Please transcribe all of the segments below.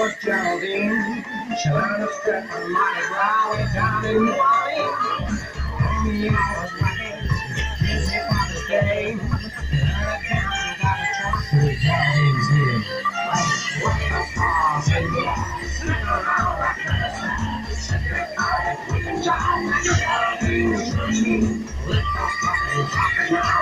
was Geraldine. She learned to strip her down in New Orleans. Only I was working, busy Father's Day. Learned to dance got a trust Geraldine's name. Way up stars and yeah, sitting around like a Secret card, we can like Geraldine's routine. Up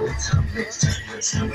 It's a bit, it's a.